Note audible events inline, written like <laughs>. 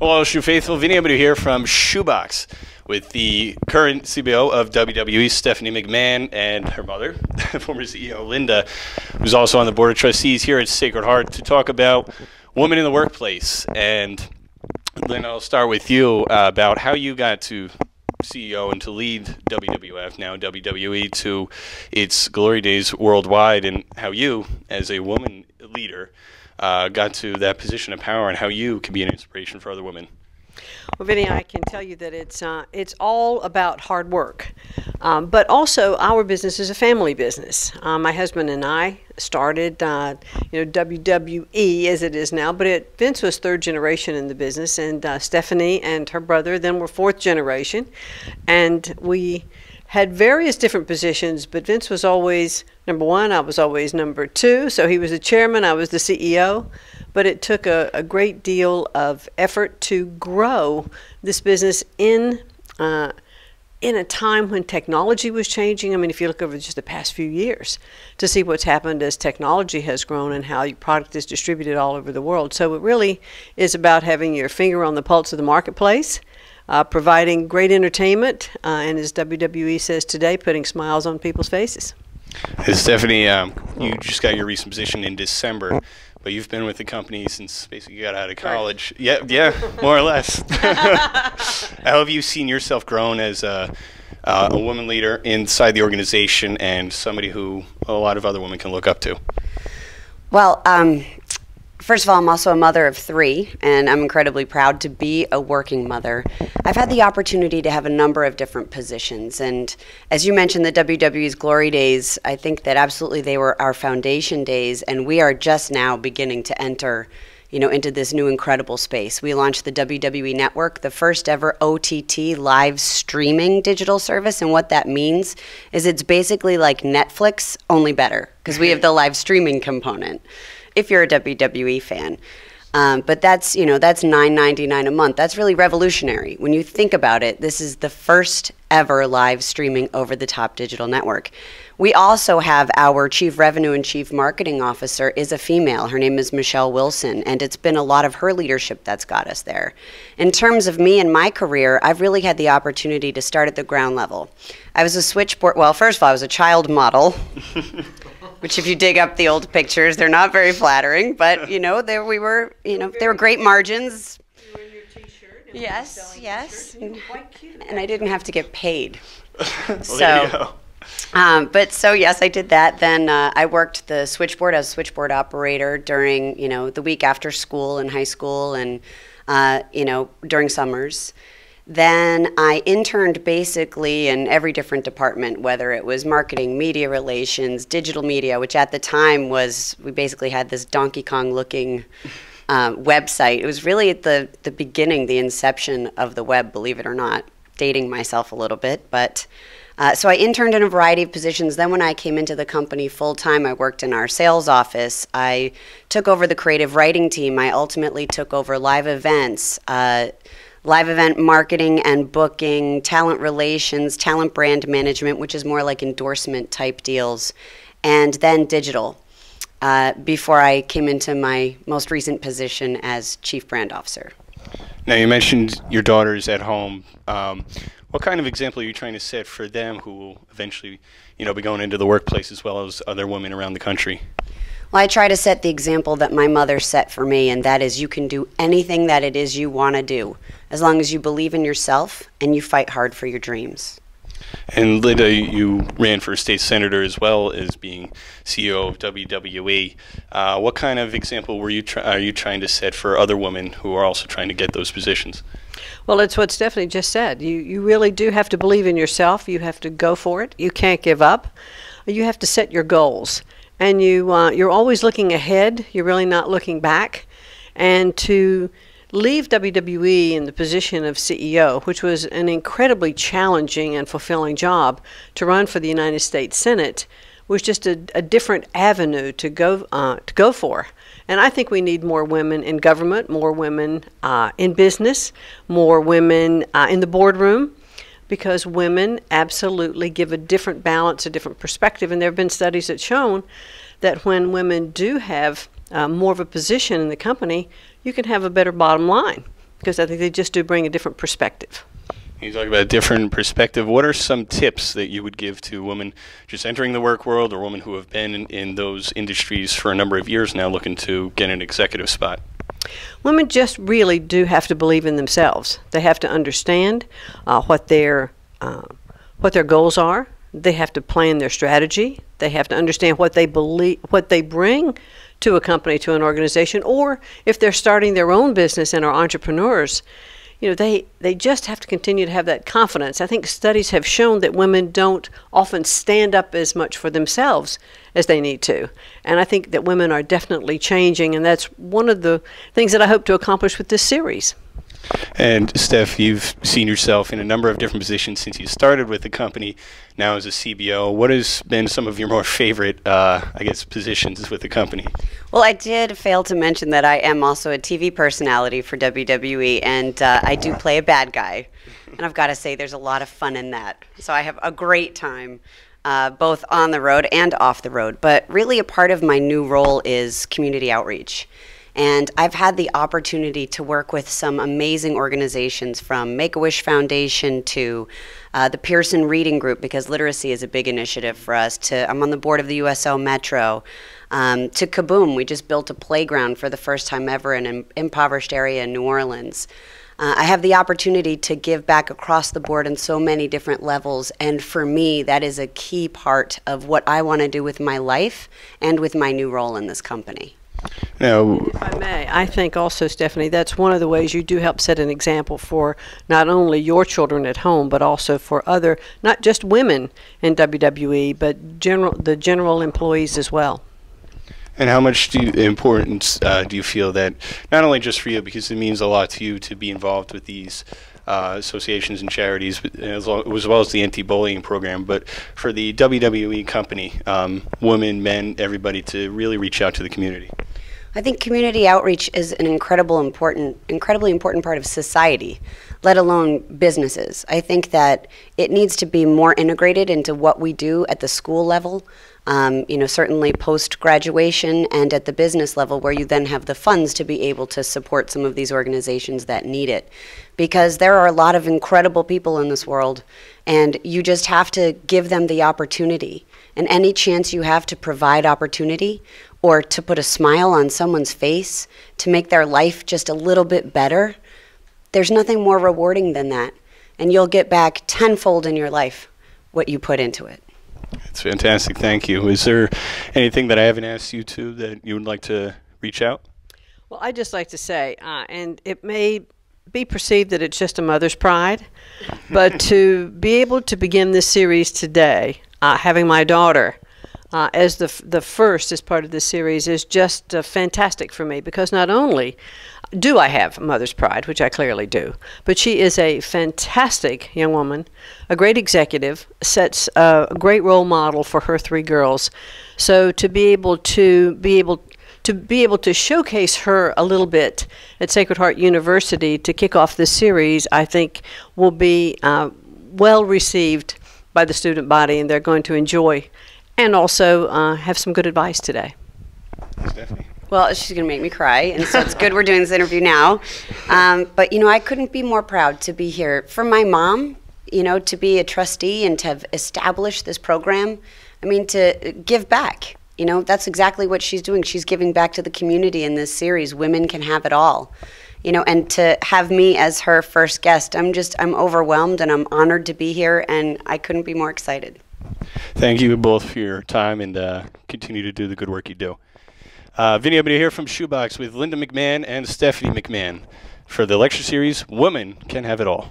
Well, Shoe Faithful, Vinny Ebenau here from SHUbox with the current CBO of WWE, Stephanie McMahon, and her mother, <laughs> former CEO Linda, who's also on the board of trustees here at Sacred Heart to talk about women in the workplace. And Linda, I'll start with you uh, about how you got to CEO and to lead WWF, now WWE, to its glory days worldwide, and how you, as a woman leader, uh, got to that position of power and how you can be an inspiration for other women. Well, Vinny, I can tell you that it's uh, it's all about hard work, um, but also our business is a family business. Um, my husband and I started, uh, you know, WWE as it is now, but it, Vince was third generation in the business, and uh, Stephanie and her brother then were fourth generation, and we had various different positions, but Vince was always number one. I was always number two. So he was the chairman, I was the CEO. But it took a, a great deal of effort to grow this business in. Uh, in a time when technology was changing, I mean, if you look over just the past few years to see what's happened as technology has grown and how your product is distributed all over the world. So it really is about having your finger on the pulse of the marketplace uh, providing great entertainment, uh, and as WWE says today, putting smiles on people's faces. Hey, Stephanie, um, you just got your recent position in December, but you've been with the company since basically you got out of college. Right. Yeah, yeah, more or less. <laughs> How have you seen yourself grown as a, uh, a woman leader inside the organization and somebody who a lot of other women can look up to? Well, um, First of all, I'm also a mother of three, and I'm incredibly proud to be a working mother. I've had the opportunity to have a number of different positions, and as you mentioned, the WWE's glory days, I think that absolutely they were our foundation days, and we are just now beginning to enter you know, into this new incredible space. We launched the WWE Network, the first ever OTT live streaming digital service. And what that means is it's basically like Netflix, only better, because we have the live streaming component if you're a WWE fan. Um, but that's you know that's nine ninety nine a month. That's really revolutionary when you think about it. This is the first ever live streaming over the top digital network. We also have our chief revenue and chief marketing officer is a female. Her name is Michelle Wilson, and it's been a lot of her leadership that's got us there. In terms of me and my career, I've really had the opportunity to start at the ground level. I was a switchboard. Well, first of all, I was a child model. <laughs> which if you dig up the old pictures, they're not very flattering, but <laughs> you know, there we were, you know, there were great margins. Yes, yes. And, and I didn't have to get paid. <laughs> well, so, um, but so yes, I did that. Then uh, I worked the switchboard as a switchboard operator during, you know, the week after school in high school and, uh, you know, during summers. Then I interned basically in every different department, whether it was marketing, media relations, digital media, which at the time was, we basically had this Donkey Kong looking um, website. It was really at the, the beginning, the inception of the web, believe it or not, dating myself a little bit. But uh, so I interned in a variety of positions. Then, when I came into the company full time, I worked in our sales office. I took over the creative writing team. I ultimately took over live events. Uh, live event marketing and booking, talent relations, talent brand management, which is more like endorsement type deals, and then digital. Uh, before I came into my most recent position as chief brand officer. Now you mentioned your daughters at home. Um, what kind of example are you trying to set for them who will eventually, you know, be going into the workplace as well as other women around the country? Well, I try to set the example that my mother set for me, and that is you can do anything that it is you want to do as long as you believe in yourself and you fight hard for your dreams. And Linda, you ran for state senator as well as being CEO of WWE. Uh, what kind of example were you are you trying to set for other women who are also trying to get those positions? Well, it's what Stephanie just said. You you really do have to believe in yourself. You have to go for it. You can't give up. You have to set your goals and you uh, you're always looking ahead. You're really not looking back, and to leave WWE in the position of CEO, which was an incredibly challenging and fulfilling job to run for the United States Senate, was just a, a different avenue to go uh, to go for. And I think we need more women in government, more women uh, in business, more women uh, in the boardroom because women absolutely give a different balance, a different perspective. And there have been studies that shown that when women do have uh, more of a position in the company, you can have a better bottom line because I think they just do bring a different perspective. You talk about a different perspective. What are some tips that you would give to women just entering the work world or women who have been in, in those industries for a number of years now looking to get an executive spot? Women just really do have to believe in themselves. They have to understand uh, what their uh, what their goals are. They have to plan their strategy. They have to understand what they believe, what they bring to a company, to an organization, or if they're starting their own business and are entrepreneurs, you know, they, they just have to continue to have that confidence. I think studies have shown that women don't often stand up as much for themselves as they need to. And I think that women are definitely changing, and that's one of the things that I hope to accomplish with this series. And Steph, you've seen yourself in a number of different positions since you started with the company. Now as a CBO, what has been some of your more favorite, uh, I guess, positions with the company? Well, I did fail to mention that I am also a TV personality for WWE, and uh, I do play a bad guy. And I've got to say, there's a lot of fun in that. So I have a great time. Uh, both on the road and off the road. But really, a part of my new role is community outreach. And I've had the opportunity to work with some amazing organizations from Make a Wish Foundation to uh, the Pearson Reading Group, because literacy is a big initiative for us. To I'm on the board of the USO Metro. Um, to Kaboom, we just built a playground for the first time ever in an impoverished area in New Orleans. Uh, I have the opportunity to give back across the board in so many different levels, and for me, that is a key part of what I want to do with my life and with my new role in this company. Now, If I may, I think also, Stephanie, that's one of the ways you do help set an example for not only your children at home, but also for other, not just women in WWE, but general the general employees as well. and how much do you, importance uh, do you feel that not only just for you, because it means a lot to you to be involved with these uh, associations and charities, as well, as well as the anti-bullying program, but for the WWE company, um, women, men, everybody to really reach out to the community. I think community outreach is an incredible important, incredibly important part of society, let alone businesses. I think that it needs to be more integrated into what we do at the school level. Um, you know, certainly post graduation and at the business level, where you then have the funds to be able to support some of these organizations that need it. Because there are a lot of incredible people in this world, and you just have to give them the opportunity. And any chance you have to provide opportunity or to put a smile on someone's face to make their life just a little bit better, there's nothing more rewarding than that. And you'll get back tenfold in your life what you put into it. It's fantastic. Thank you. Is there anything that I haven't asked you to that you would like to reach out? Well, I'd just like to say, uh, and it may be perceived that it's just a mother's pride, but <laughs> to be able to begin this series today, uh, having my daughter uh, as the, the first as part of this series is just uh, fantastic for me because not only do I have mother's pride, which I clearly do, but she is a fantastic young woman, a great executive, sets a great role model for her three girls. So to be able to be able to be able to showcase her a little bit at Sacred Heart University to kick off this series, I think will be uh, well received by the student body, and they're going to enjoy and also uh, have some good advice today. Stephanie. Well, she's going to make me cry, and so it's good we're doing this interview now. Um, but, you know, I couldn't be more proud to be here. For my mom, you know, to be a trustee and to have established this program, I mean, to give back. You know, that's exactly what she's doing. She's giving back to the community in this series. Women can have it all. You know, and to have me as her first guest, I'm just, I'm overwhelmed and I'm honored to be here, and I couldn't be more excited. Thank you both for your time and uh, continue to do the good work you do. Uh, Vinny Ebenau here from SHUbox with Linda McMahon and Stephanie McMahon for the lecture series Women Can Have It All.